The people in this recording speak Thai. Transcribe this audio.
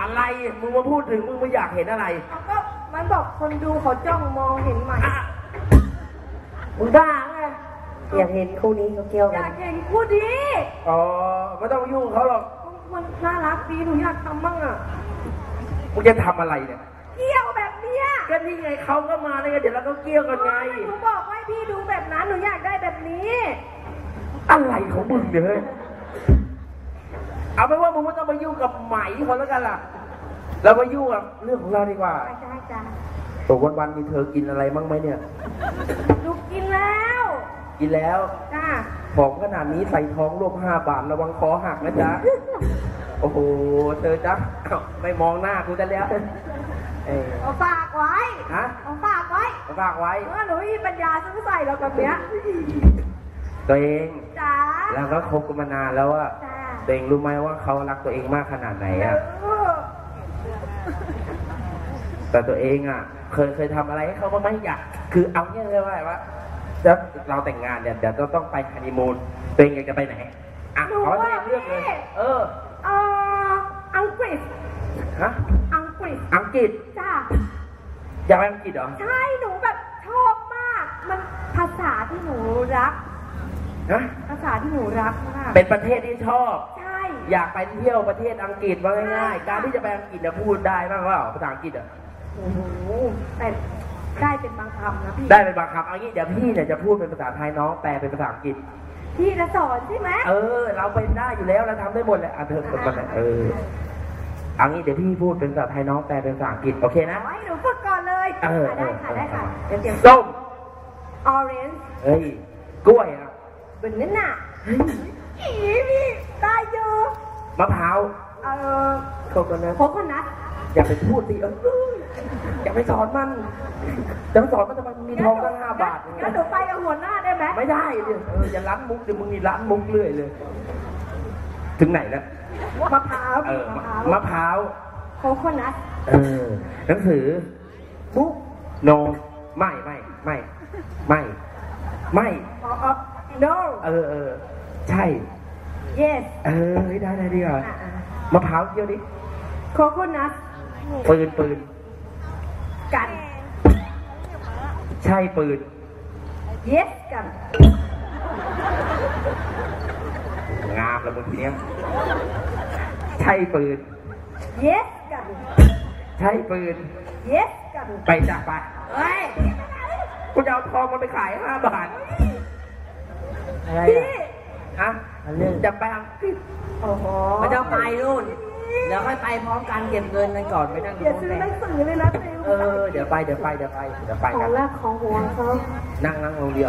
อะไรมึงมาพูดถึงมึงไม่อยากเห็นอะไรเอาก็มันบอกคนดูเขาจ้องมองเห็นไหมอะมึงบ้าไงอยากเห็นคู่นี้เขาเกี่ยวอกัยานกเห็นพูดดีอ๋อไม่ต้องยุ่งเขาหรอกมันน่ารักดีหนูอยากทำบ้างอะมึงจะทำอะไรเนี่ยเกี่ยวแบบเนี้ยก็นี่ไงเขาก็มาเลยไงเดี๋ยวเราก็เกี่ยวกันไง หนูบอกว่าให้พี่ดูแบบนั้นหนูอยากได้แบบนี้ อะไรของมึงเนี่ยเฮ้ย เอาเป็นว่ามึงไม่ต้องมายุ่งกับไหมคนแล้วกันล่ะ เรามายุ่งกับเรื่องของเราดีกว่าไปจ้าจ้าตกวันๆมีเธอกินอะไรบ้างไหมเนี่ยหนูกินแล้วกินแล้ว จ้าผอมขนาดนี้ใส่ท้องรวบห้าบาทระวังคอหักนะจ๊ะ โอ้โห เธอจ๊ะอ้าวไม่มองหน้ากูจะแล้ว เอ้ยเอาฝากไว้ฮะ เอาฝากไว้มาฝากไว้เออหนูไม่มีปัญญาซื้อใส่หรอกแบบเนี้ยตัวเองจ้าเราก็คบกันมานานแล้วอะจ้า ตัวเองรู้ไหมว่าเขารักตัวเองมากขนาดไหนอะเออแต่ตัวเองอะเคยเคยทำอะไรให้เขาบ้างไหมอยาก คือเอาเนี่ยเลยว่าว่าจะเราแต่งงานเนี่ยเดี๋ยวเราต้องไปฮันนีมูนตัวเองอยากจะไปไหนอะขอให้ตัวเองเลือกเลยเออเอออังกฤษ ฮะอังกฤษอังกฤษจ้าอยากไปอังกฤษเหรอ ใช่หนูแบบชอบมาก มันภาษาที่หนูรัก ฮะภาษาที่หนูรักมาก เป็นประเทศที่ชอบ ใช่ อยากไปเที่ยวประเทศอังกฤษว่าง่ายๆ การที่จะไปอังกฤษเนี่ยพูดได้บ้างเปล่าภาษาอังกฤษอะโอ้โหแต่ได้เป็นบางคำนะพี่ ได้เป็นบางคำเอางี้เดี๋ยวพี่เนี่ยจะพูดเป็นภาษาไทยน้องแปลเป็นภาษาอังกฤษ พี่จะสอนใช่ไหมเออ เราเป็นได้อยู่แล้วเราทำได้หมดแหละอะเธอคนนั้นเออเอางี้เดี๋ยวพี่พูดเป็นภาษาไทยน้องแปลเป็นภาษาอังกฤษโอเคนะเอาให้หนูฝึกก่อนเลยเออได้ค่ะได้ค่ะเดี๋ยวเตรียมส้ม orange เฮ้ยกล้วยอะ banana อีพี่ได้อยู่มะพร้าวเอ่อโคโคนัทโคโคนัทอย่าไปพูดสิเอออย่าไปสอนมันจะไปสอนมันทำไมมันมีทองตั้งห้าบาทงั้นหนูไปกับหัวหน้าได้ไหมไม่ได้เนี่ยเอออย่าล้านมุกเดี๋ยวมึงนี่ล้านมุกเรื่อยเลย ถึงไหนแล้วมะพร้าวเออมะพร้าวมะพร้าวโคโคนัทเออหนังสือบุ๊กโนไม่ไม่ไม่ไม่ไม่อ๋ออ๋อ no เออเออใช่ yes เออเฮ้ยได้ได้ดีกว่าอะอะ มะพร้าวเที่ยวดิโคโคนัทปืนปืน กัน ใช่ปืน yes กัน งามแล้วมึงทีเนี้ยใช่ปืน yes กัน ใช่ปืน yes กันไปจ้ะไปเฮ้ยกูจะเอาทองมันไปขายห้าบาท อะไรพี่อะฮะอันเรื่องจะไปอังกฤษโอ้โหไม่ต้องไปนู่นเดี๋ยวค่อยไปพร้อมกันเก็บเงินกันก่อนไปนั่งอย่าซื้อหนังสือเลยนะเออ เดี๋ยวไป เดี๋ยวไป เดี๋ยวไป เดี๋ยวไปขอกังนแรกของห่วงเขา นั่งนั่งลงเรือ